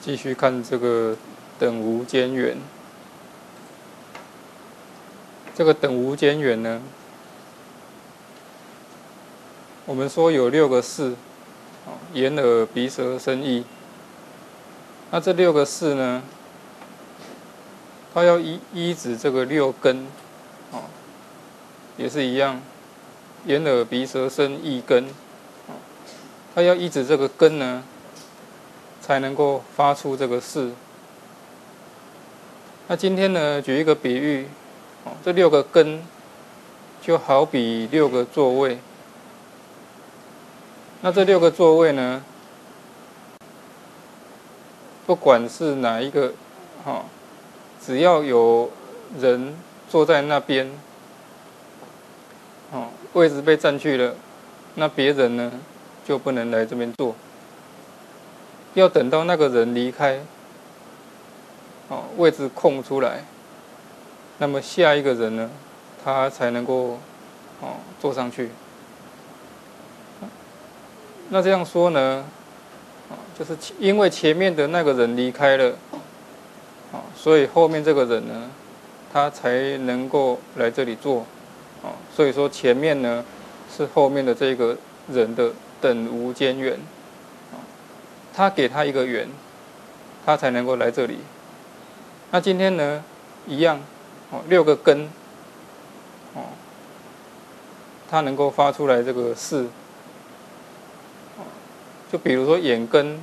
继续看这个等无间缘。这个等无间缘呢，我们说有六个事，眼耳鼻舌身意。那这六个事呢，它要依依止这个六根，啊，也是一样，眼耳鼻舌身意根，啊它要依止这个根呢。才能够发出这个事。那今天呢，举一个比喻，哦，这六个根就好比六个座位。那这六个座位呢，不管是哪一个，哈，只要有人坐在那边，哦，位置被占据了，那别人呢就不能来这边坐。要等到那个人离开，哦，位置空出来，那么下一个人呢，他才能够哦坐上去。那这样说呢，就是因为前面的那个人离开了，啊，所以后面这个人呢，他才能够来这里坐，啊，所以说前面呢是后面的这个人的等无间缘。他给他一个缘，他才能够来这里。那今天呢，一样，哦，六个根，哦，他能够发出来这个事，就比如说眼根，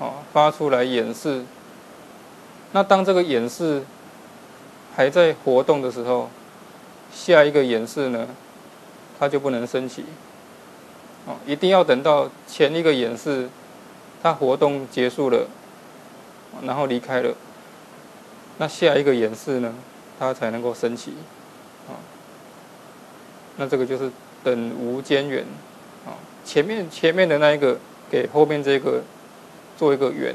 哦，发出来眼视。那当这个眼视还在活动的时候，下一个眼视呢，它就不能升起，哦，一定要等到前一个眼视。他活动结束了，然后离开了，那下一个演示呢，他才能够升起，啊，那这个就是等无间缘，啊，前面前面的那一个给后面这个做一个缘，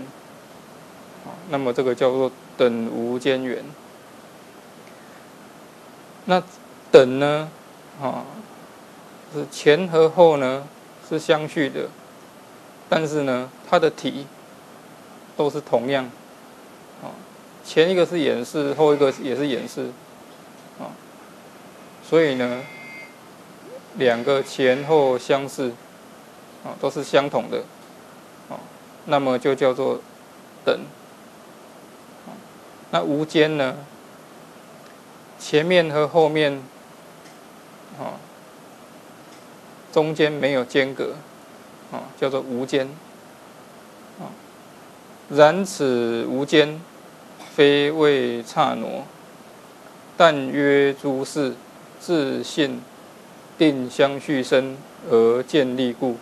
啊，那么这个叫做等无间缘。那等呢，啊，是前和后呢是相续的。但是呢，它的体都是同样，啊，前一个是演示，后一个也是演示，啊，所以呢，两个前后相似，啊，都是相同的，啊，那么就叫做等，那无间呢，前面和后面，啊，中间没有间隔。啊，叫做无间。啊，然此无间，非为刹那，但曰诸事自信定相续生而建立故。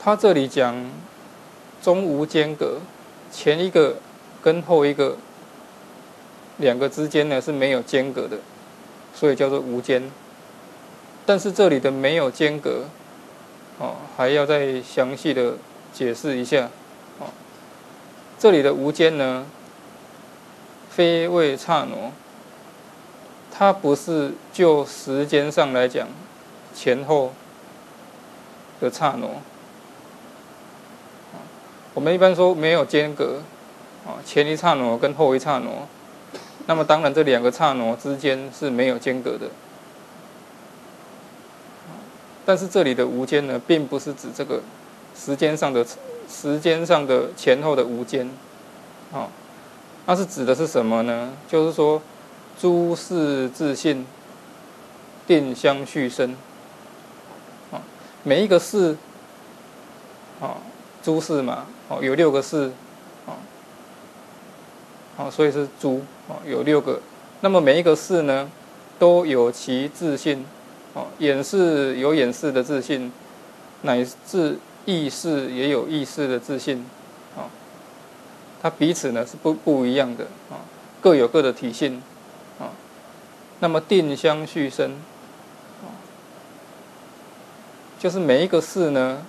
他这里讲中无间隔，前一个跟后一个两个之间呢是没有间隔的，所以叫做无间。但是这里的没有间隔，哦，还要再详细的解释一下，哦，这里的无间呢，非为刹那，它不是就时间上来讲前后的刹那，我们一般说没有间隔，啊，前一刹那跟后一刹那，那么当然这两个刹那之间是没有间隔的。但是这里的无间呢，并不是指这个时间上的时间上的前后的无间，啊，那是指的是什么呢？就是说，诸事自信，定相续生，啊，每一个事，啊，诸事嘛，哦，有六个事，啊，好，所以是诸，啊，有六个，那么每一个事呢，都有其自信。哦，演示有演示的自信，乃至意识也有意识的自信，啊，它彼此呢是不不一样的啊，各有各的体性，啊，那么定相续生，就是每一个事呢，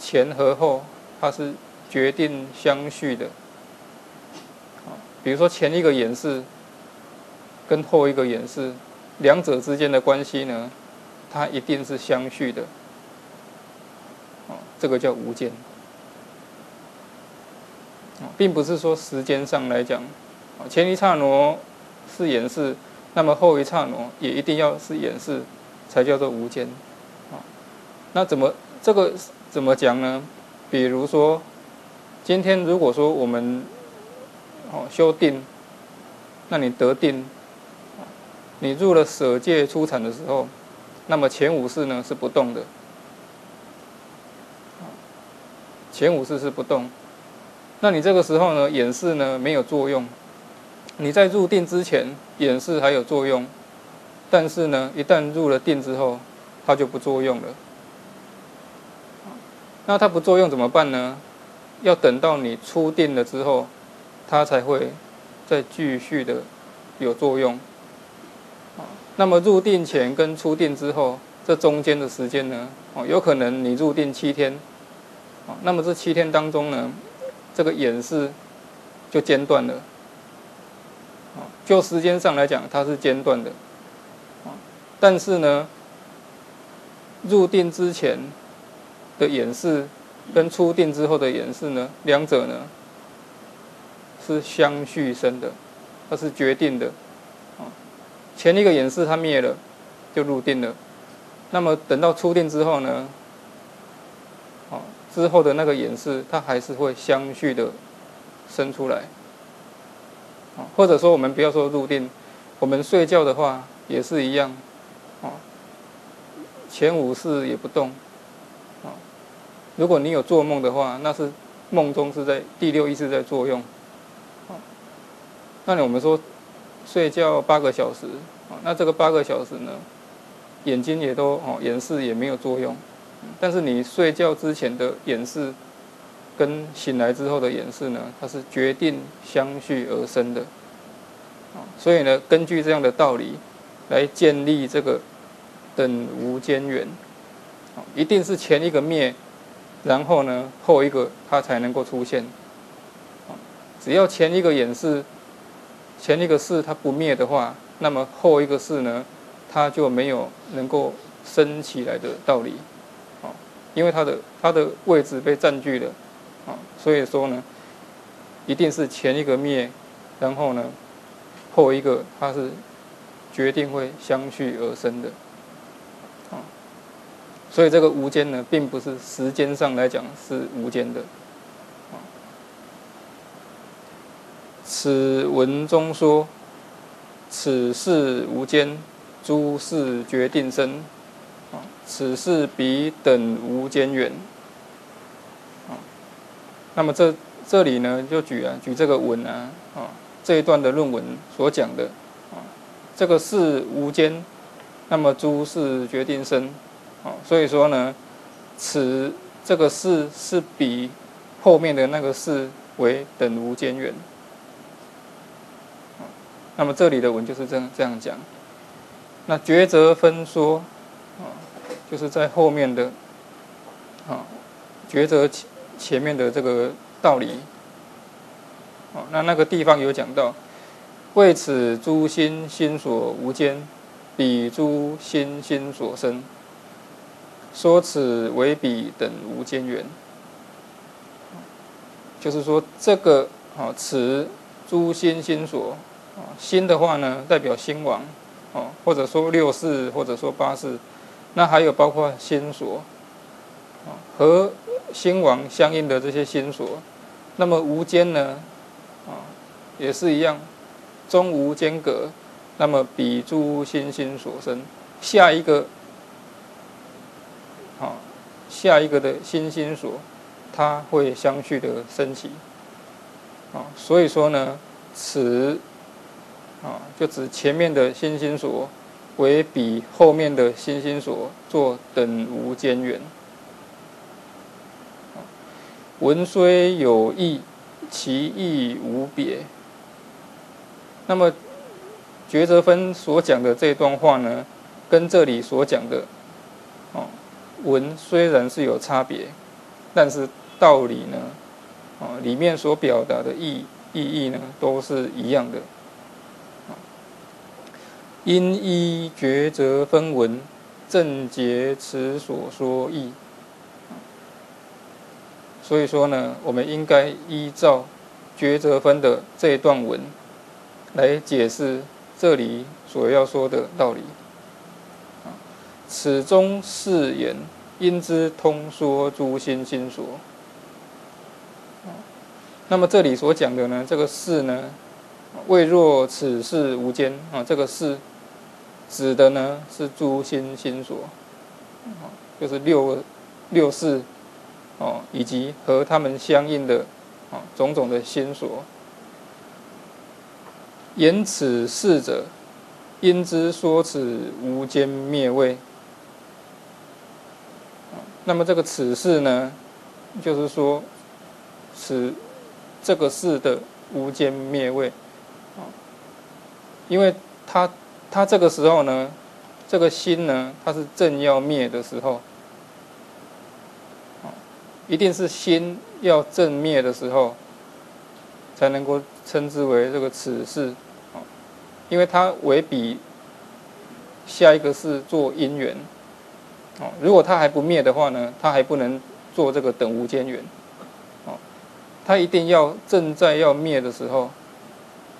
前和后它是决定相续的，啊，比如说前一个演示跟后一个演示。两者之间的关系呢，它一定是相续的。哦，这个叫无间。并不是说时间上来讲，前一刹那是演示，那么后一刹那也一定要是演示，才叫做无间。啊，那怎么这个怎么讲呢？比如说，今天如果说我们哦修定，那你得定，你入了舍界出产的时候，那么前五世呢是不动的，前五世是不动。那你这个时候呢，演示呢没有作用。你在入定之前，演示还有作用，但是呢，一旦入了定之后，它就不作用了。那它不作用怎么办呢？要等到你出定了之后，它才会再继续的有作用。那么入定前跟出定之后，这中间的时间呢，哦，有可能你入定七天，哦那么这七天当中呢？这个演示就间断了，啊，就时间上来讲，它是间断的，啊，但是呢，入定之前的演示跟出定之后的演示呢，两者呢是相续生的，它是决定的，前一个演示它灭了，就入定了，那么等到出定之后呢？哦之后的那个演示，它还是会相续的生出来，啊，或者说我们不要说入定，我们睡觉的话也是一样，啊，前五世也不动，啊，如果你有做梦的话，那是梦中是在第六意识在作用，啊，那我们说睡觉八个小时，啊，那这个八个小时呢，眼睛也都哦，眼视也没有作用。但是你睡觉之前的演示，跟醒来之后的演示呢，它是决定相续而生的，啊，所以呢，根据这样的道理来建立这个等无间缘，一定是前一个灭，然后呢后一个它才能够出现，只要前一个演示，前一个事它不灭的话，那么后一个事呢，它就没有能够升起来的道理。因为它的它的位置被占据了，啊，所以说呢，一定是前一个灭，然后呢，后一个它是决定会相续而生的，啊，所以这个无间呢，并不是时间上来讲是无间的，此文中说，此事无间，诸事决定生。啊此事彼等无间缘，啊，那么这这里呢，就举啊举这个文啊，啊这一段的论文所讲的，啊这个事无间，那么诸事决定生，啊所以说呢，此这个事是比后面的那个事为等无间缘，那么这里的文就是这样这样讲，那抉择分说。啊就是在后面的啊，抉择前前面的这个道理，啊，那那个地方有讲到，为此诸心心所无间，彼诸心心所生，说此为彼等无间缘。就是说这个啊，此诸心心所啊，心的话呢，代表心王，哦，或者说六世，或者说八世。那还有包括心所，啊，和心王相应的这些心所，那么无间呢，啊，也是一样，中无间隔，那么比诸心心所生，下一个，啊，下一个的心心所，它会相续的升起，啊，所以说呢，此，啊，就指前面的心心所。为比后面的星星所做等无间缘，文虽有异，其义无别。那么抉择分所讲的这段话呢，跟这里所讲的，哦，文虽然是有差别，但是道理呢，啊，里面所表达的意意义呢，都是一样的。因依抉择分文，正解此所说义。所以说呢，我们应该依照抉择分的这一段文来解释这里所要说的道理。此中是言，因之通说诸心心所。那么这里所讲的呢，这个是呢，未若此事无间啊，这个是指的呢是诸心心所，就是六六事哦，以及和他们相应的啊种种的心所。言此事者，因之说此无间灭位。那么这个此事呢，就是说此。这个事的无间灭位，啊，因为他他这个时候呢，这个心呢，它是正要灭的时候，一定是心要正灭的时候，才能够称之为这个此事，因为它为比下一个是做因缘，哦，如果它还不灭的话呢，它还不能做这个等无间缘。哦它一定要正在要灭的时候，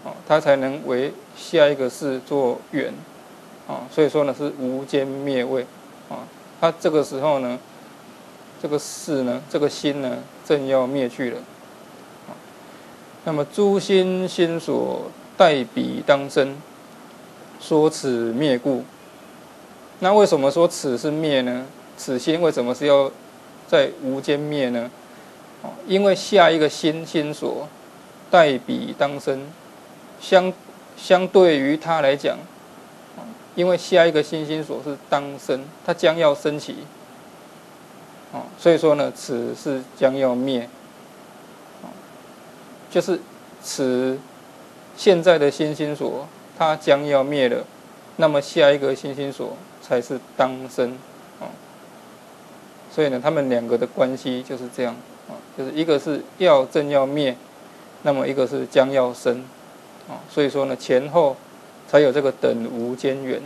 哦，它才能为下一个事做缘，啊，所以说呢是无间灭位，啊，它这个时候呢，这个事呢，这个心呢正要灭去了，啊，那么诸心心所代彼当生，说此灭故，那为什么说此是灭呢？此心为什么是要在无间灭呢？因为下一个心心所代彼当生，相相对于他来讲，因为下一个星星所是当生，他将要升起，哦，所以说呢，此是将要灭，就是此现在的星星所，它将要灭了，那么下一个星星所才是当生，哦，所以呢，他们两个的关系就是这样。啊，就是一个是要正要灭，那么一个是将要生，啊，所以说呢前后才有这个等无间缘，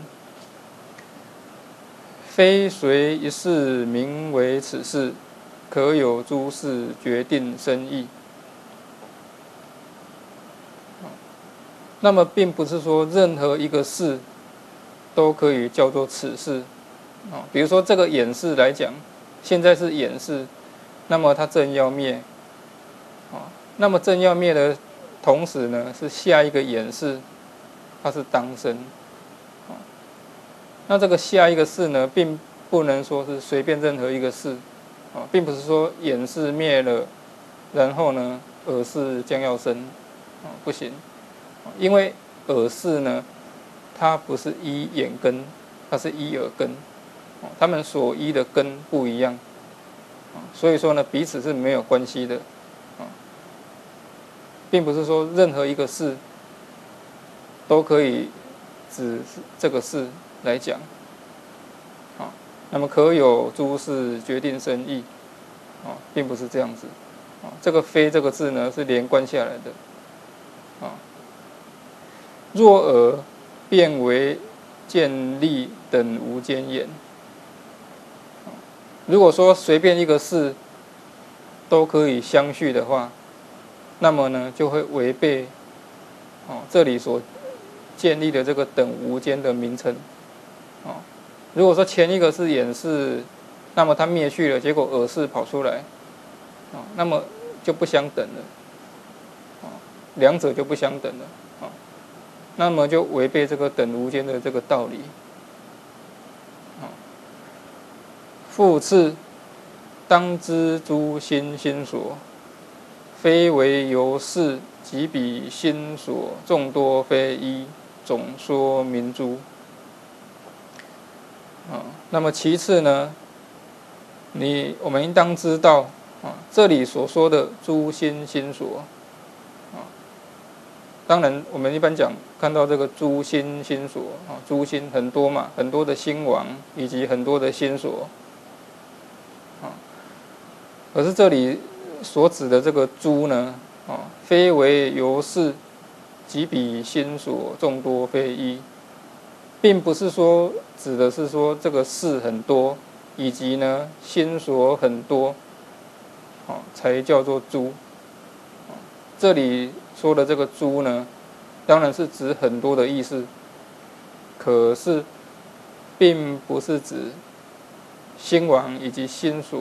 非随一事名为此事，可有诸事决定生意。那么并不是说任何一个事都可以叫做此事，啊，比如说这个演示来讲，现在是演示。那么它正要灭，啊，那么正要灭的同时呢，是下一个演示，它是当生，那这个下一个事呢，并不能说是随便任何一个事，啊，并不是说演示灭了，然后呢，耳事将要生，啊，不行，因为耳事呢，它不是依眼根，它是依耳根，他们所依的根不一样。所以说呢，彼此是没有关系的，并不是说任何一个事都可以指这个事来讲，啊，那么可有诸事决定生意，啊，并不是这样子，啊，这个“非”这个字呢是连贯下来的，啊，若尔变为建立等无间眼。如果说随便一个事都可以相续的话，那么呢就会违背哦这里所建立的这个等无间的名称哦。如果说前一个是演示，那么它灭去了，结果耳是跑出来啊，那么就不相等了啊，两者就不相等了啊，那么就违背这个等无间的这个道理。哦复次，当知诸心心所，非为由是即彼心所众多非一，总说明诸。啊，那么其次呢？你我们应当知道啊，这里所说的诸心心所，啊，当然我们一般讲看到这个诸心心所啊，诸心很多嘛，很多的心王以及很多的心所。啊可是这里所指的这个“诸”呢，啊，非为由是，即彼心所众多非一，并不是说指的是说这个事很多，以及呢心所很多，啊，才叫做诸。这里说的这个诸呢，当然是指很多的意思，可是并不是指心王以及心所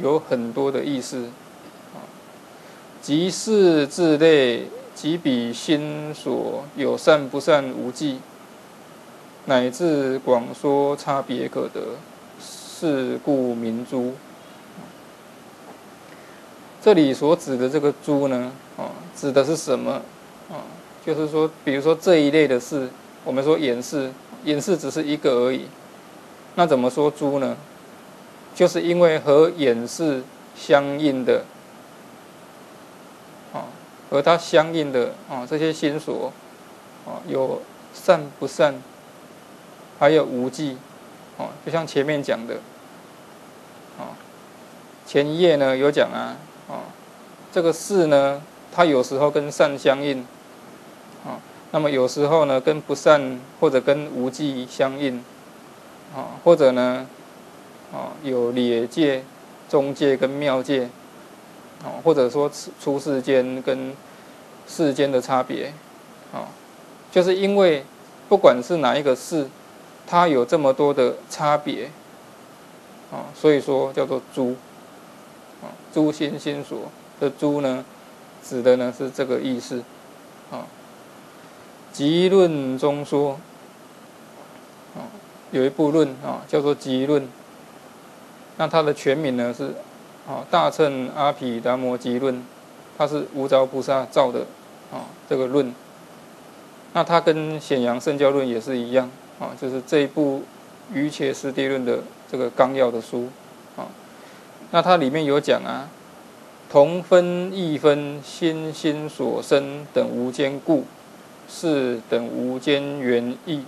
有很多的意思。即是自类，即彼心所有善不善无记，乃至广说差别可得，是故名诸。这里所指的这个诸呢，啊，指的是什么？啊，就是说，比如说这一类的事，我们说演示，演示只是一个而已。那怎么说诸呢？就是因为和演示相应的。和它相应的啊，这些心所啊，有善不善，还有无记，啊，就像前面讲的，啊，前一页呢有讲啊，啊，这个事呢，它有时候跟善相应，啊，那么有时候呢跟不善或者跟无记相应，啊，或者呢，啊，有劣界、中界跟妙界。哦，或者说出世间跟世间的差别，啊，就是因为不管是哪一个世，它有这么多的差别，啊，所以说叫做诸，啊，诸心心所的诸呢，指的呢是这个意思，啊，集论中说，啊，有一部论啊叫做集论，那它的全名呢是。啊，大乘阿毗达摩集论，它是无着菩萨造的啊，这个论。那它跟显阳圣教论也是一样啊，就是这一部瑜伽师地论的这个纲要的书啊。那它里面有讲啊，同分异分，心心所生等无间故，是等无间缘异。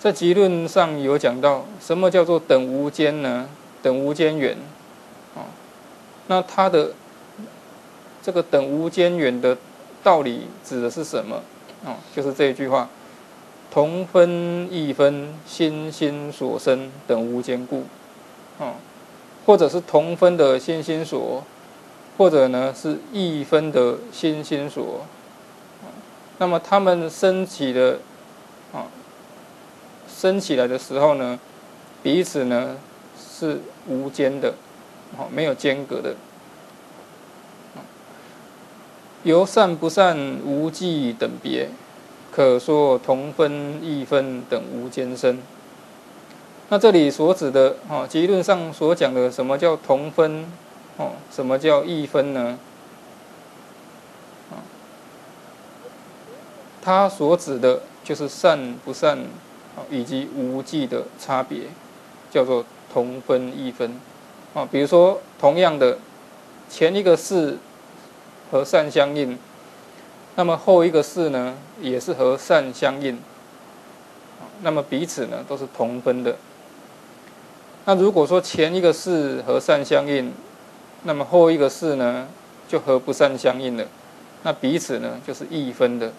在集论上有讲到，什么叫做等无间呢？等无间远，啊，那它的这个等无间缘的道理指的是什么？啊，就是这一句话：同分异分，心心所生，等无间故，啊，或者是同分的心心所，或者呢是异分的心心所，那么他们升起的，啊。升起来的时候呢，彼此呢是无间的，哦，没有间隔的，由善不善无记等别，可说同分异分等无间生。那这里所指的，哦，结论上所讲的什么叫同分，哦，什么叫异分呢？他所指的就是善不善。以及无记的差别，叫做同分异分。啊，比如说同样的前一个事和善相应，那么后一个事呢也是和善相应。那么彼此呢都是同分的。那如果说前一个事和善相应，那么后一个事呢就和不善相应了，那彼此呢就是异分的。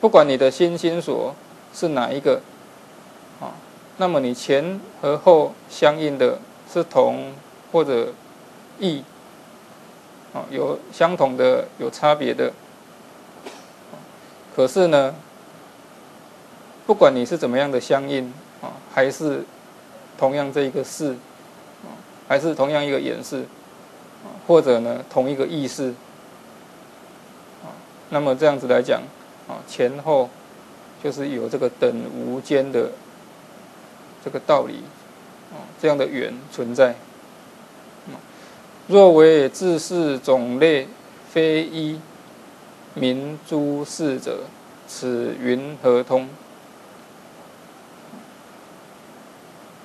不管你的心心所是哪一个。啊，那么你前和后相应的是同或者异，啊，有相同的有差别的，可是呢，不管你是怎么样的相应啊，还是同样这一个事，啊，还是同样一个演示，啊，或者呢同一个意思，啊，那么这样子来讲，啊，前后就是有这个等无间的。这个道理，啊，这样的缘存在。若为自是种类非一，名诸事者，此云何通？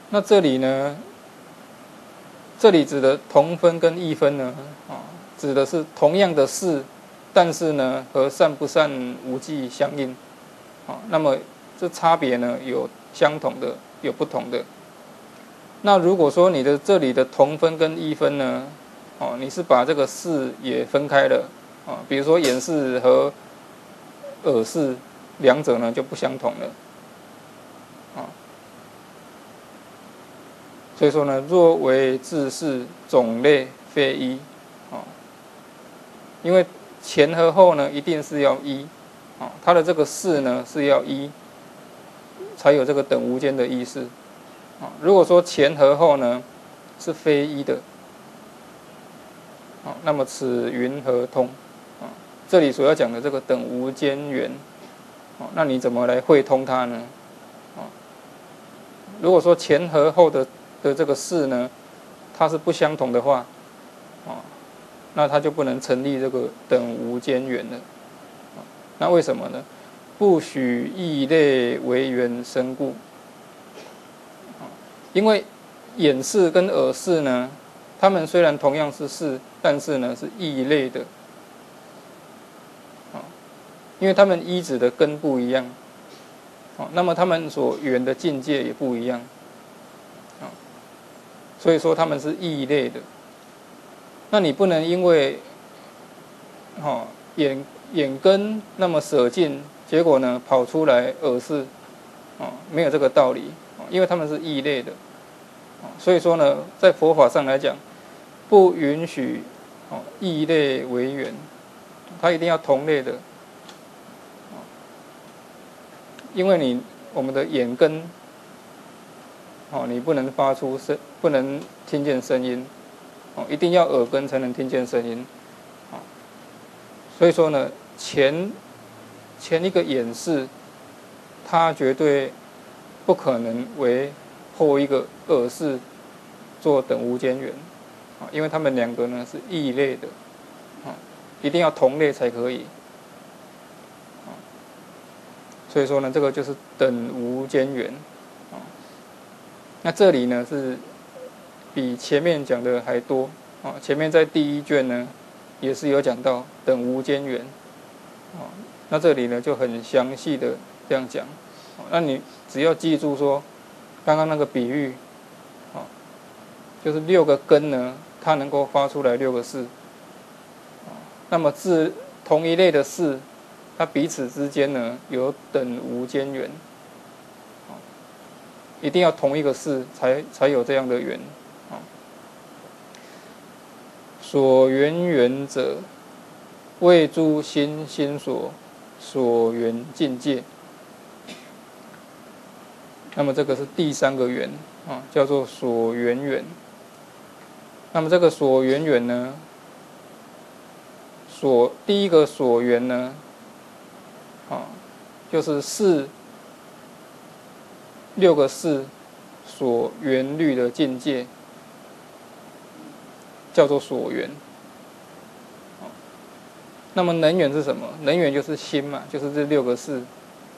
那这里呢？这里指的同分跟异分呢？啊，指的是同样的事，但是呢，和善不善无记相应。啊，那么这差别呢，有相同的。有不同的。那如果说你的这里的同分跟异分呢，哦，你是把这个视也分开了，啊，比如说眼视和耳视两者呢就不相同了，啊，所以说呢，若为自是种类非一，啊，因为前和后呢一定是要一，啊，它的这个事呢是要一，才有这个等无间的意思，啊，如果说前和后呢是非一的，那么此云何通？啊，这里所要讲的这个等无间缘，啊，那你怎么来会通它呢？啊，如果说前和后的的这个事呢，它是不相同的话，啊，那它就不能成立这个等无间缘了。那为什么呢？不许异类为缘生故。因为眼视跟耳视呢，它们虽然同样是视，但是呢是异类的。啊，因为它们依止的根不一样。啊，那么他们所缘的境界也不一样。所以说他们是异类的，那你不能因为，哦眼眼根那么舍近，结果呢跑出来耳视，啊没有这个道理，因为他们是异类的，所以说呢在佛法上来讲，不允许哦异类为缘，它一定要同类的，因为你我们的眼根。哦，你不能发出声，不能听见声音，哦，一定要耳根才能听见声音，啊，所以说呢，前前一个演示，它绝对不可能为后一个耳视做等无间缘，啊，因为他们两个呢是异类的，啊，一定要同类才可以，啊，所以说呢，这个就是等无间缘。啊那这里呢是比前面讲的还多啊！前面在第一卷呢也是有讲到等无间缘啊，那这里呢就很详细的这样讲。那你只要记住说，刚刚那个比喻啊，就是六个根呢，它能够发出来六个事。那么自同一类的事，它彼此之间呢有等无间缘。一定要同一个事才才有这样的缘，啊。所缘缘者，为诸心心所所缘境界。那么这个是第三个缘啊，叫做所缘缘。那么这个所缘缘呢，所第一个所缘呢，啊，就是是。六个四所缘律的境界，叫做所缘。那么能缘是什么？能缘就是心嘛，就是这六个四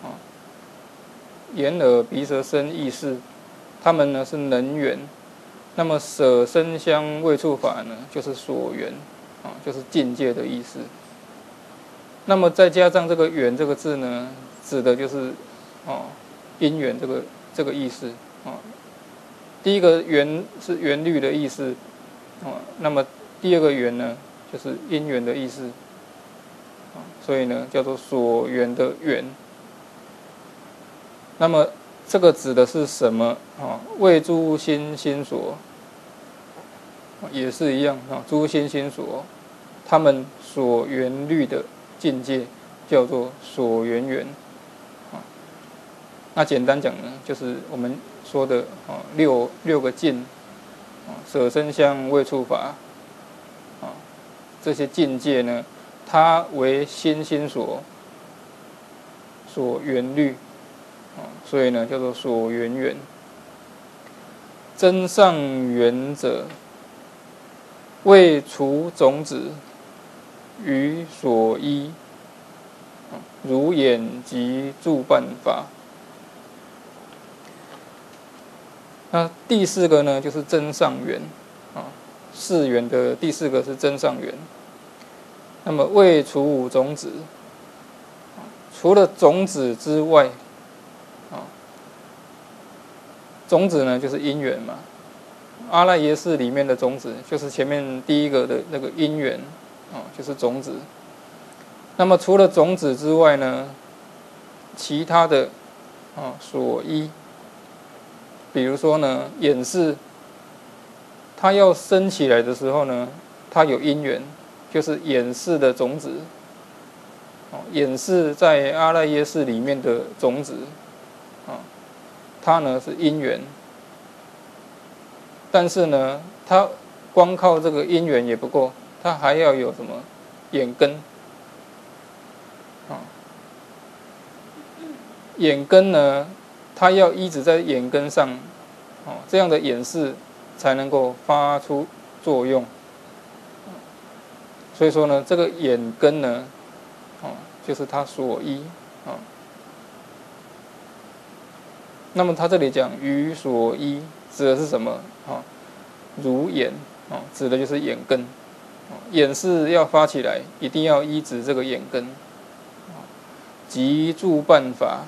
啊，眼耳鼻舌身意识，他们呢是能缘。那么舍身香未触法呢，就是所缘啊，就是境界的意思。那么再加上这个缘这个字呢，指的就是哦因缘这个。这个意思啊，第一个缘是缘律的意思啊，那么第二个缘呢，就是因缘的意思啊，所以呢叫做所缘的缘。那么这个指的是什么啊？为诸心心所，也是一样啊，诸心心所，他们所缘律的境界叫做所缘缘。那简单讲呢，就是我们说的啊，六六个境啊，舍身相、未触法啊，这些境界呢，它为心心所所缘虑，所以呢叫做所缘缘。真上缘者，为除种子于所依，如眼及助办法。那第四个呢，就是真上缘，啊，四缘的第四个是真上缘。那么未除五种子，除了种子之外，啊，种子呢就是因缘嘛。阿赖耶识里面的种子，就是前面第一个的那个因缘，啊，就是种子。那么除了种子之外呢，其他的，啊，所依。比如说呢，眼视它要升起来的时候呢，它有因缘，就是眼识的种子。哦，眼识在阿赖耶识里面的种子，它呢是因缘。但是呢，它光靠这个因缘也不够，它还要有什么眼根。啊，眼根呢，它要一直在眼根上，哦，这样的眼识。才能够发出作用，所以说呢，这个眼根呢，哦，就是它所依啊。那么他这里讲于所依，指的是什么啊？如眼啊，指的就是眼根。眼是要发起来，一定要依止这个眼根。即助办法，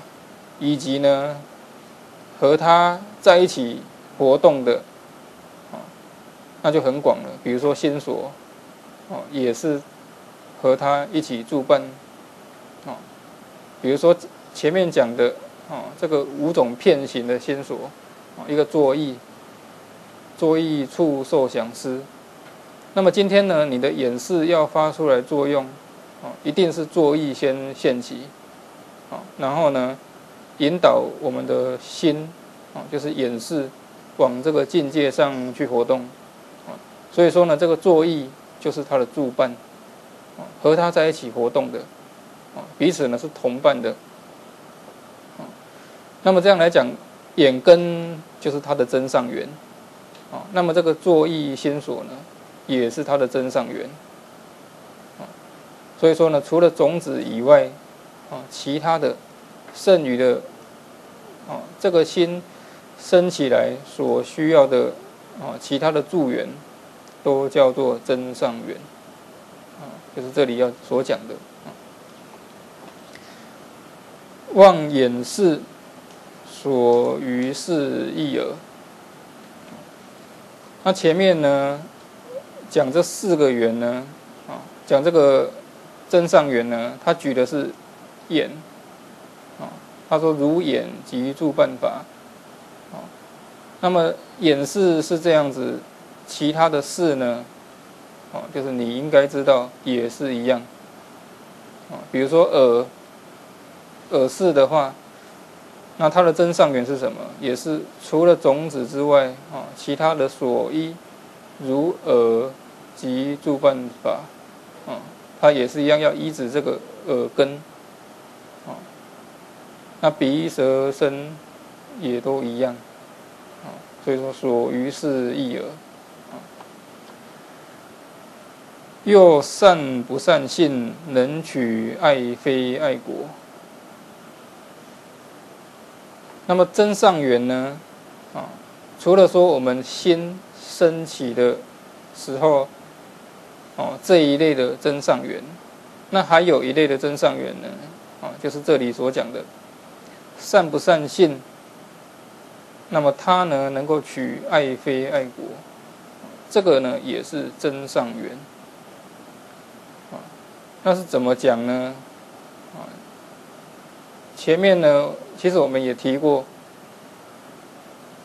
以及呢，和他在一起活动的啊。那就很广了，比如说心所，哦，也是和他一起助伴，啊，比如说前面讲的，哦，这个五种片形的心所，哦，一个作意，作意处受想思，那么今天呢，你的眼视要发出来作用，哦，一定是作意先现起，哦，然后呢，引导我们的心，哦，就是眼视往这个境界上去活动。啊所以说呢，这个作意就是他的助伴，和他在一起活动的，啊彼此呢是同伴的。那么这样来讲，眼根就是他的真上缘，啊，那么这个作意心所呢，也是他的真上缘。所以说呢，除了种子以外，啊，其他的剩余的，啊，这个心升起来所需要的，啊，其他的助缘。都叫做真上缘，啊，就是这里要所讲的，望眼视所于是意耳。那前面呢讲这四个缘呢，啊，讲这个真上缘呢，他举的是眼，啊，他说如眼即助办法，啊，那么眼视是这样子。其他的事呢，啊，就是你应该知道也是一样，啊，比如说耳，耳视的话，那它的真上缘是什么？也是除了种子之外，啊，其他的所依，如耳及诸办法，啊，它也是一样要依止这个耳根，啊，那鼻舌身也都一样，啊，所以说所于是一耳。又善不善性，能取爱非爱国。那么真上缘呢？啊，除了说我们心升起的时候，哦这一类的真上缘，那还有一类的真上缘呢？啊，就是这里所讲的善不善性。那么他呢，能够取爱非爱国，这个呢也是真上缘。啊那是怎么讲呢？啊，前面呢，其实我们也提过，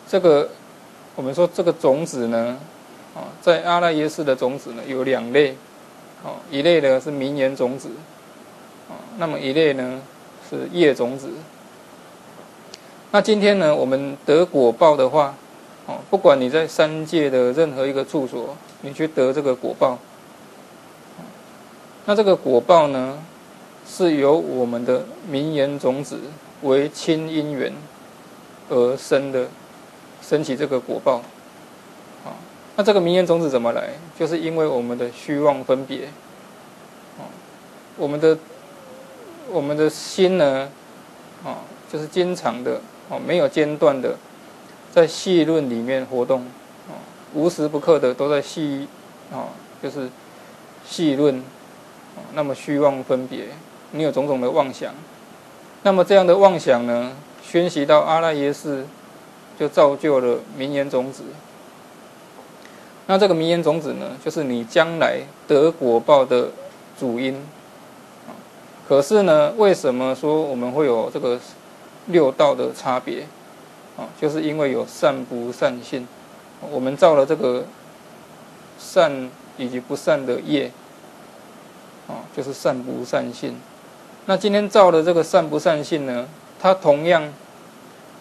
这个我们说这个种子呢，啊，在阿赖耶识的种子呢有两类，啊，一类呢是名言种子，啊，那么一类呢是叶种子。那今天呢，我们得果报的话，哦，不管你在三界的任何一个处所，你去得这个果报。那这个果报呢，是由我们的名言种子为亲因缘而生的，升起这个果报。啊，那这个名言种子怎么来？就是因为我们的虚妄分别，啊，我们的我们的心呢，啊，就是经常的，哦，没有间断的，在细论里面活动，啊，无时不刻的都在细，啊，就是细论。那么虚妄分别，你有种种的妄想，那么这样的妄想呢，熏习到阿赖耶识，就造就了名言种子。那这个名言种子呢，就是你将来得果报的主因。可是呢，为什么说我们会有这个六道的差别？啊，就是因为有善不善性。我们造了这个善以及不善的业，啊，就是善不善性。那今天造的这个善不善性呢，它同样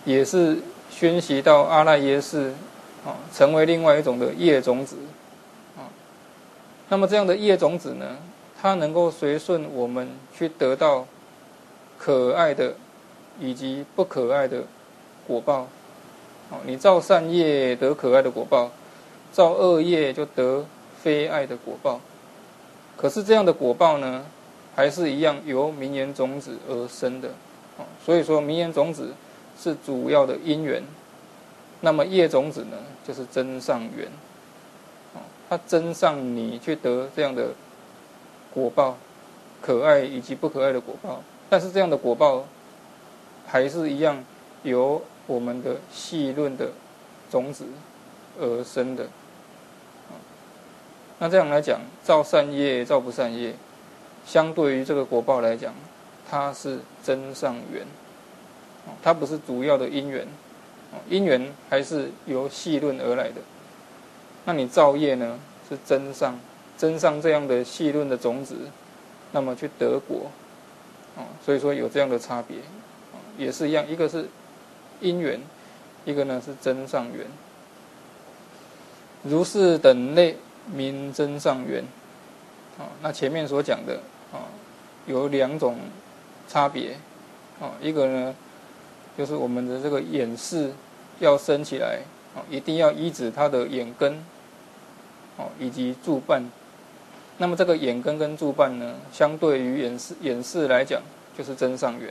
也是熏习到阿赖耶识，啊，成为另外一种的业种子，啊，那么这样的业种子呢，它能够随顺我们去得到可爱的以及不可爱的果报，哦，你造善业得可爱的果报，造恶业就得非爱的果报。可是这样的果报呢？还是一样由名言种子而生的，哦，所以说名言种子是主要的因缘，那么业种子呢，就是增上缘，哦，它增上你去得这样的果报，可爱以及不可爱的果报，但是这样的果报还是一样由我们的细论的种子而生的，那这样来讲，造善业造不善业。相对于这个果报来讲，它是真上缘，它不是主要的因缘，因缘还是由细论而来的。那你造业呢，是真上真上这样的细论的种子，那么去得果，哦，所以说有这样的差别，也是一样，一个是因缘，一个呢是真上缘。如是等类名真上缘，啊，那前面所讲的。有两种差别，啊，一个呢，就是我们的这个眼视要升起来，啊，一定要依止它的眼根，哦，以及柱瓣。那么这个眼根跟柱瓣呢，相对于眼视眼视来讲，就是真上缘，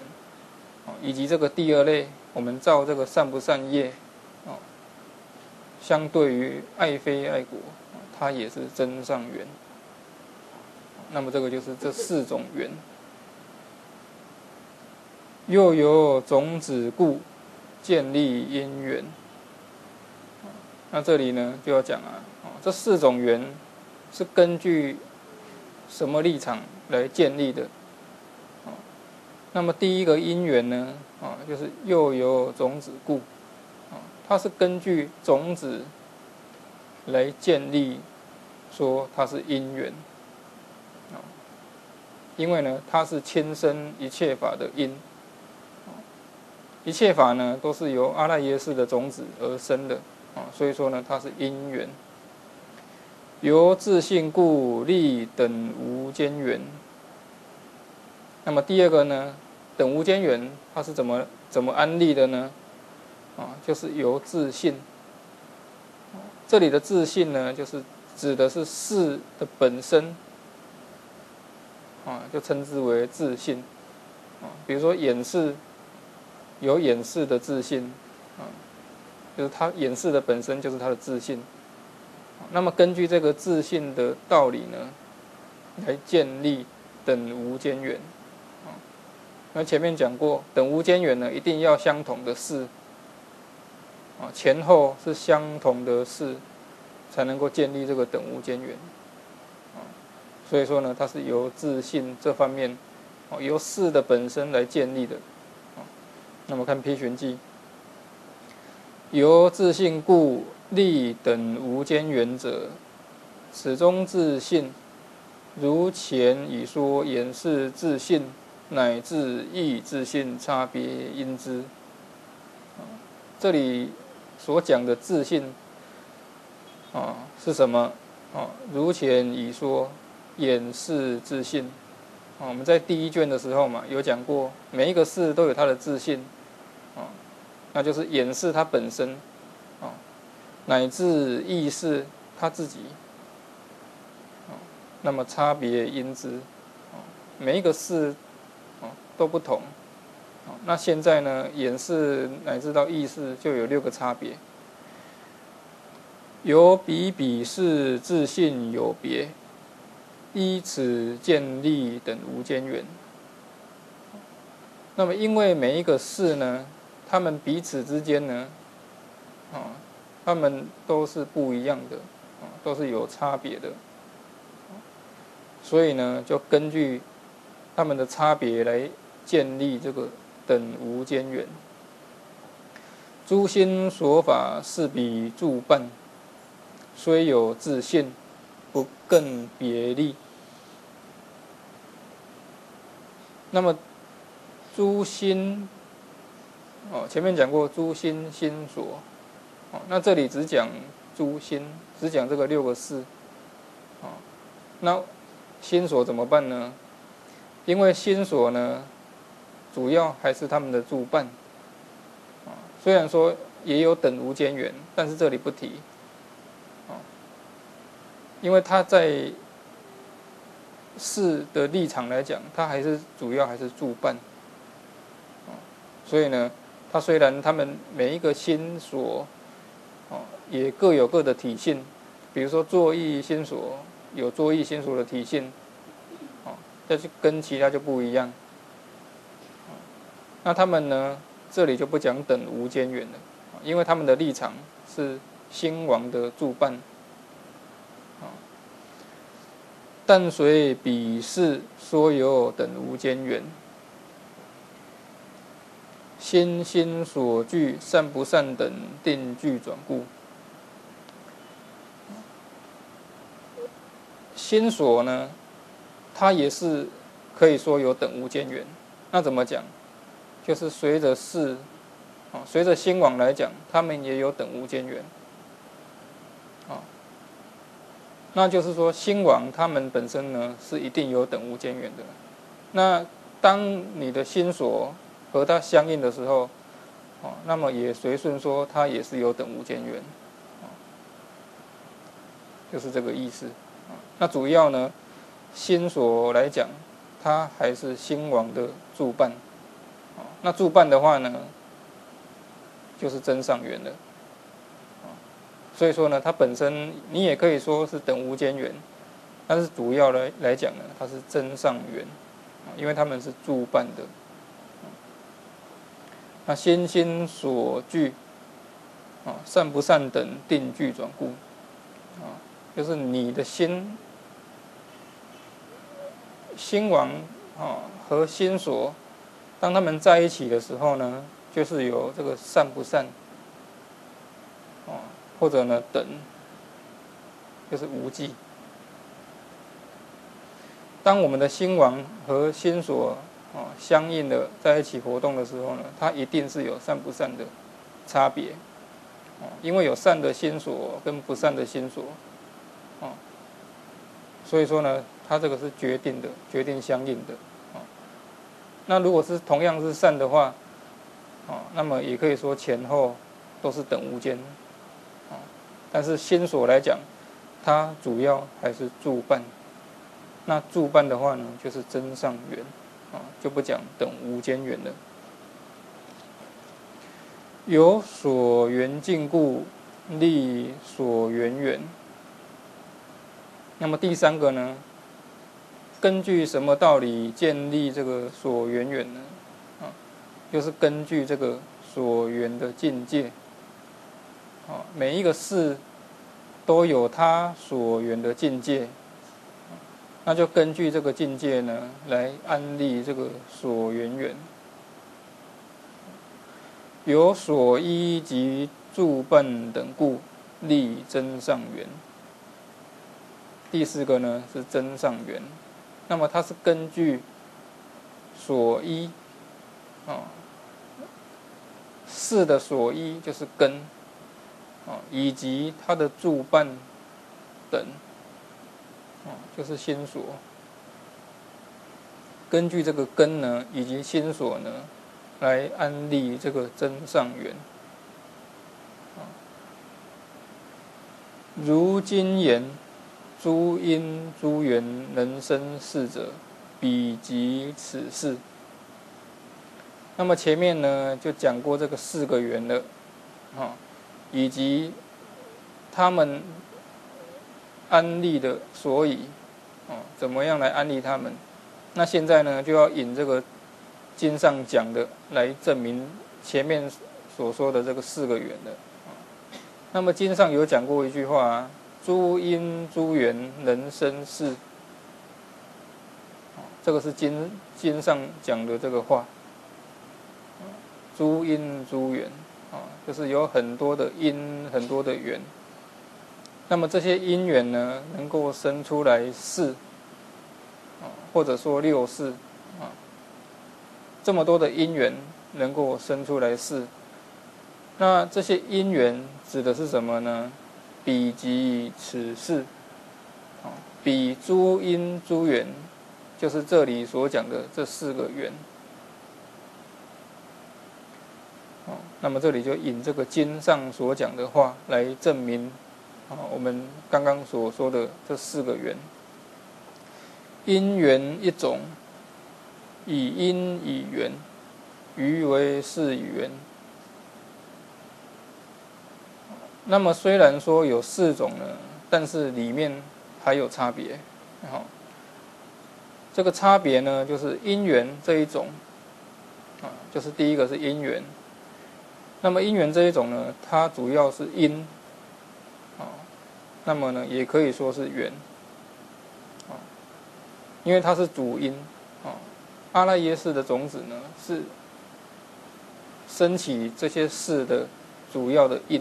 啊，以及这个第二类，我们造这个善不善业，啊，相对于爱非爱果，它也是真上缘。那么这个就是这四种缘，又有种子故建立因缘。那这里呢就要讲啊，这四种缘是根据什么立场来建立的？那么第一个因缘呢，啊，就是又有种子故，啊，它是根据种子来建立，说它是因缘。因为呢，它是亲生一切法的因，一切法呢都是由阿赖耶识的种子而生的啊，所以说呢，它是因缘。由自性故立等无间缘。那么第二个呢，等无间缘它是怎么怎么安立的呢？啊，就是由自信。这里的自信呢，就是指的是事的本身。啊，就称之为自信，啊，比如说掩饰，有掩饰的自信，啊，就是他掩饰的本身就是他的自信，那么根据这个自信的道理呢，来建立等无间缘，啊，那前面讲过，等无间缘呢，一定要相同的事，啊，前后是相同的事，才能够建立这个等无间缘。所以说呢，它是由自信这方面，哦，由事的本身来建立的，啊，那么看批寻记，由自信故立等无间缘者，始终自信，如前已说言是自信，乃至异自信差别因之，这里所讲的自信，啊，是什么？啊，如前已说。掩饰自信，啊，我们在第一卷的时候嘛，有讲过，每一个事都有它的自信，啊，那就是掩饰它本身，啊，乃至意识他自己，啊，那么差别因之，啊，每一个事，啊，都不同，啊，那现在呢，掩饰乃至到意识就有六个差别，有比比是自信有别。依此建立等无间缘。那么，因为每一个事呢，他们彼此之间呢，啊，他们都是不一样的，啊，都是有差别的。所以呢，就根据他们的差别来建立这个等无间缘。诸心所法是彼助伴，虽有自信。不更别立。那么诸心哦，前面讲过诸心心所哦，那这里只讲诸心，只讲这个六个事哦。那心所怎么办呢？因为心所呢，主要还是他们的主办啊。虽然说也有等无间缘，但是这里不提啊，因为他在。事的立场来讲，他还是主要还是助伴，所以呢，他虽然他们每一个心所，哦，也各有各的体现，比如说作意心所有作意心所的体现，哦，但是跟其他就不一样，那他们呢，这里就不讲等无间缘了，因为他们的立场是兴王的助伴。但随彼事说有等无间缘，心心所具善不善等定具转故。心所呢，它也是可以说有等无间缘。那怎么讲？就是随着事，啊，随着心往来讲，他们也有等无间缘。那就是说，心王他们本身呢是一定有等无间缘的。那当你的心所和它相应的时候，哦，那么也随顺说它也是有等无间缘，就是这个意思。那主要呢，心所来讲，它还是心王的助伴。那助伴的话呢，就是真上缘了。所以说呢，它本身你也可以说是等无间缘，但是主要来来讲呢，它是真上缘，因为他们是助伴的。那心心所具，啊，善不善等定具转故，啊，就是你的心心王啊和心所，当他们在一起的时候呢，就是有这个善不善。或者呢，等就是无记。当我们的心王和心所啊相应的在一起活动的时候呢，它一定是有善不善的差别，啊，因为有善的心所跟不善的心所，啊，所以说呢，它这个是决定的，决定相应的，啊，那如果是同样是善的话，啊，那么也可以说前后都是等无间。但是心所来讲，它主要还是助办。那助办的话呢，就是真上缘，啊，就不讲等无间缘了。有所缘尽故，立所缘缘。那么第三个呢，根据什么道理建立这个所缘缘呢？啊，就是根据这个所缘的境界。啊，每一个事都有它所缘的境界，那就根据这个境界呢，来安立这个所缘缘，有所依及助伴等故，立真上缘。第四个呢是真上缘，那么它是根据所依，啊，事的所依就是根。啊，以及它的助伴等，啊，就是心所。根据这个根呢，以及心所呢，来安立这个真上缘。如今言，诸因诸缘能生事者，彼及此事。那么前面呢，就讲过这个四个缘了，啊。以及他们安利的所以，哦，怎么样来安利他们？那现在呢，就要引这个经上讲的来证明前面所说的这个四个缘的。那么经上有讲过一句话：“诸因诸缘人生是。”这个是经经上讲的这个话。诸因诸缘。就是有很多的因，很多的缘，那么这些因缘呢，能够生出来四，或者说六世，啊，这么多的因缘能够生出来四，那这些因缘指的是什么呢？彼及此事，啊，彼诸因诸缘，就是这里所讲的这四个缘。哦，那么这里就引这个经上所讲的话来证明，啊，我们刚刚所说的这四个缘，因缘一种，以因以缘，余为是缘。那么虽然说有四种呢，但是里面还有差别，好，这个差别呢，就是因缘这一种，啊，就是第一个是因缘。那么因缘这一种呢，它主要是因，啊，那么呢也可以说是缘，啊，因为它是主因，啊，阿赖耶识的种子呢是升起这些事的主要的因，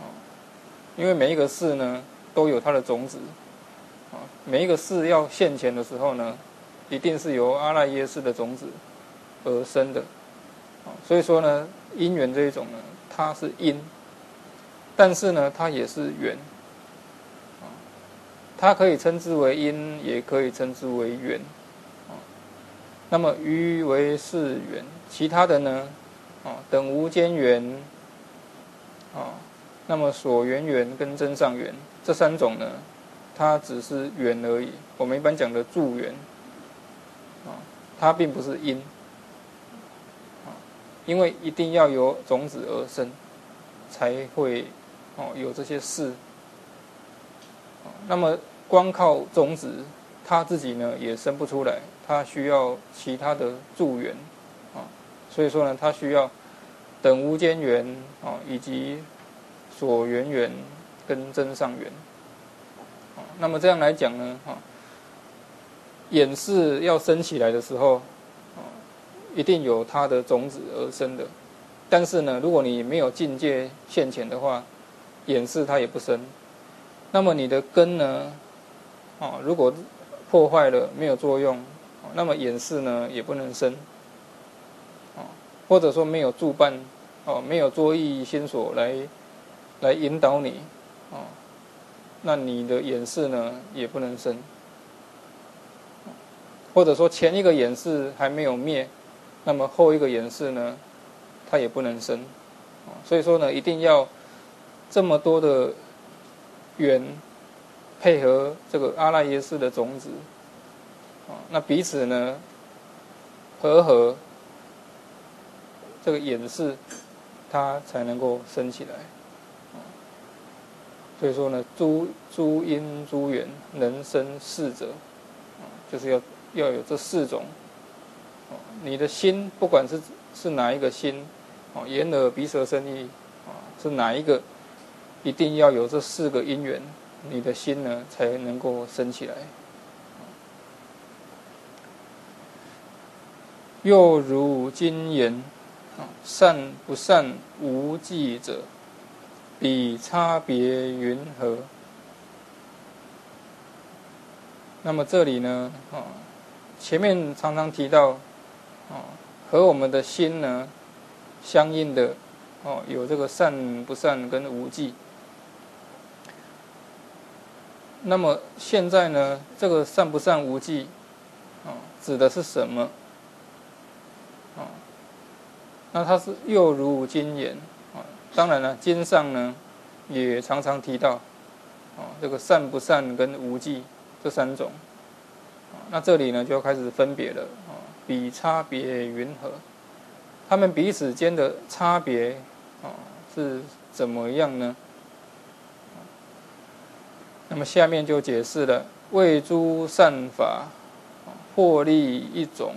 啊，因为每一个事呢都有它的种子，啊，每一个事要现前的时候呢，一定是由阿赖耶识的种子而生的。所以说呢，因缘这一种呢，它是因，但是呢，它也是缘，它可以称之为因，也可以称之为缘，那么余为是缘，其他的呢，啊，等无间缘，啊，那么所缘缘跟真上缘这三种呢，它只是缘而已。我们一般讲的助缘，啊，它并不是因。因为一定要由种子而生，才会哦有这些事。那么光靠种子，它自己呢也生不出来，它需要其他的助缘啊。所以说呢，它需要等无间缘啊，以及所缘缘跟真上缘。那么这样来讲呢，哈，眼视要升起来的时候。一定有它的种子而生的，但是呢，如果你没有境界现前的话，眼视它也不生。那么你的根呢，哦，如果破坏了没有作用，那么眼视呢也不能生。哦，或者说没有助伴，哦，没有作意心所来来引导你，哦，那你的眼视呢也不能生。或者说前一个眼视还没有灭。那么后一个颜色呢，它也不能生，啊所以说呢，一定要这么多的缘配合这个阿赖耶识的种子，啊，那彼此呢和合，这个眼视它才能够升起来，所以说呢，诸诸因诸缘能生四者，就是要要有这四种。你的心不管是是哪一个心，哦，眼耳鼻舌身意，啊，是哪一个，一定要有这四个因缘，你的心呢才能够升起来。又如今言，啊，善不善无记者，彼差别云何？那么这里呢，啊，前面常常提到。哦，和我们的心呢相应的哦，有这个善不善跟无记。那么现在呢，这个善不善无记，哦，指的是什么？哦，那它是又如经言啊，当然了，经上呢也常常提到哦，这个善不善跟无记这三种。那这里呢就要开始分别了。比差别云何？他们彼此间的差别啊是怎么样呢？那么下面就解释了：为诸善法获利一种，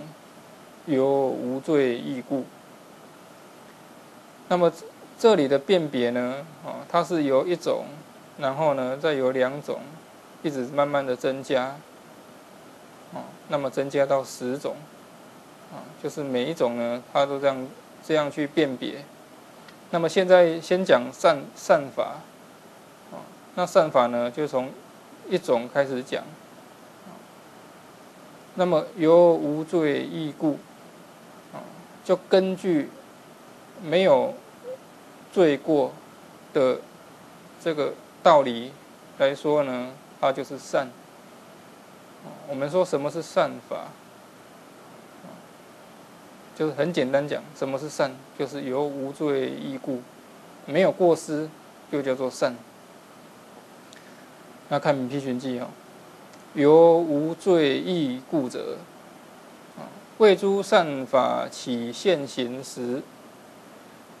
有无罪义故。那么这里的辨别呢？啊，它是由一种，然后呢再由两种，一直慢慢的增加，啊，那么增加到十种。就是每一种呢，它都这样这样去辨别。那么现在先讲善善法，啊，那善法呢，就从一种开始讲。那么由无罪义故，啊，就根据没有罪过的这个道理来说呢，它就是善。我们说什么是善法？就是很简单讲，什么是善？就是由无罪义故，没有过失，就叫做善。那看《弥批寻记》哦。由无罪义故者，啊，为诸善法起现行时，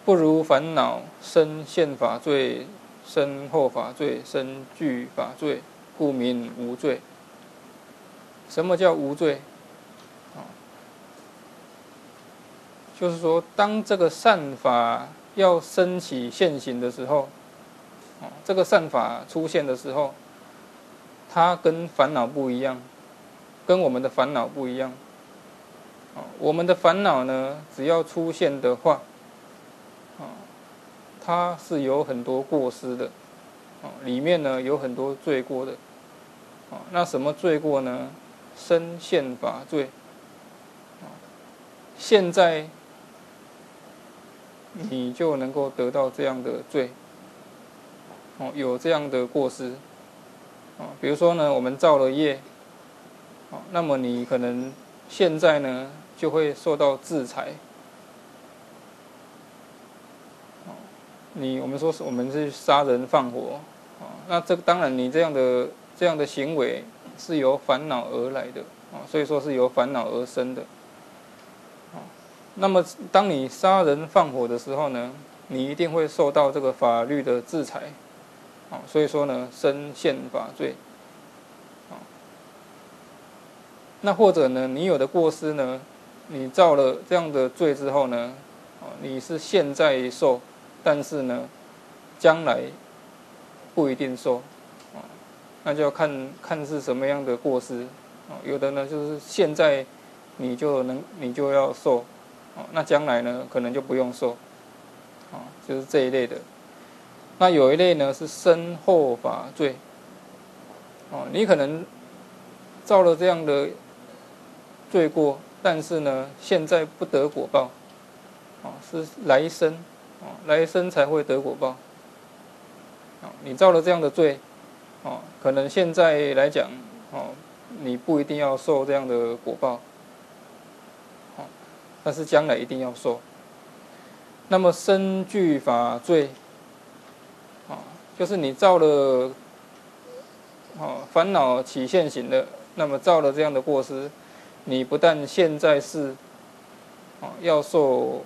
不如烦恼生现法罪、生后法罪、生具法罪，故名无罪。什么叫无罪？啊，就是说，当这个善法要升起现行的时候，啊，这个善法出现的时候。它跟烦恼不一样，跟我们的烦恼不一样。啊，我们的烦恼呢，只要出现的话，啊，它是有很多过失的，啊，里面呢有很多罪过的，啊，那什么罪过呢？身现法罪，现在你就能够得到这样的罪，哦，有这样的过失。啊，比如说呢，我们造了业，啊，那么你可能现在呢就会受到制裁。你我们说是我们是杀人放火，啊，那这当然你这样的这样的行为是由烦恼而来的，啊，所以说是由烦恼而生的。那么当你杀人放火的时候呢，你一定会受到这个法律的制裁。啊所以说呢，身陷法罪，啊那或者呢，你有的过失呢，你造了这样的罪之后呢，你是现在受，但是呢，将来不一定受，啊那就要看看是什么样的过失，啊有的呢就是现在你就能你就要受，哦那将来呢可能就不用受，啊，就是这一类的。那有一类呢是身后法罪，哦，你可能造了这样的罪过，但是呢，现在不得果报，哦，是来生，哦，来生才会得果报，哦，你造了这样的罪，哦，可能现在来讲，哦，你不一定要受这样的果报，但是将来一定要受。那么身具法罪。啊就是你造了，啊，烦恼起现行的，那么造了这样的过失，你不但现在是，啊，要受，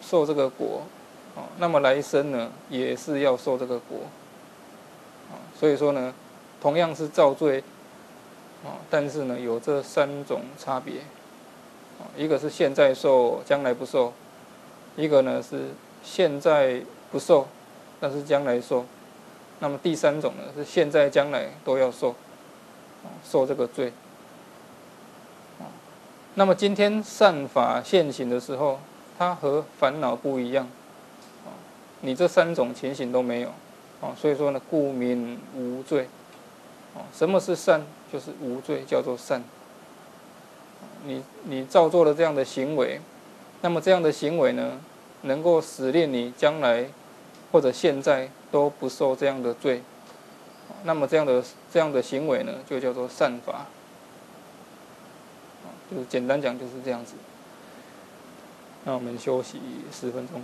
受这个果，啊，那么来生呢，也是要受这个果，啊，所以说呢，同样是造罪，啊，但是呢，有这三种差别，一个是现在受，将来不受，一个呢是现在不受。但是将来受，那么第三种呢是现在将来都要受，受这个罪。那么今天善法现行的时候，它和烦恼不一样，你这三种情形都没有，啊，所以说呢，故名无罪。什么是善？就是无罪，叫做善。你你造作了这样的行为，那么这样的行为呢，能够使令你将来。或者现在都不受这样的罪，那么这样的这样的行为呢，就叫做善法。就是简单讲就是这样子。那我们休息十分钟。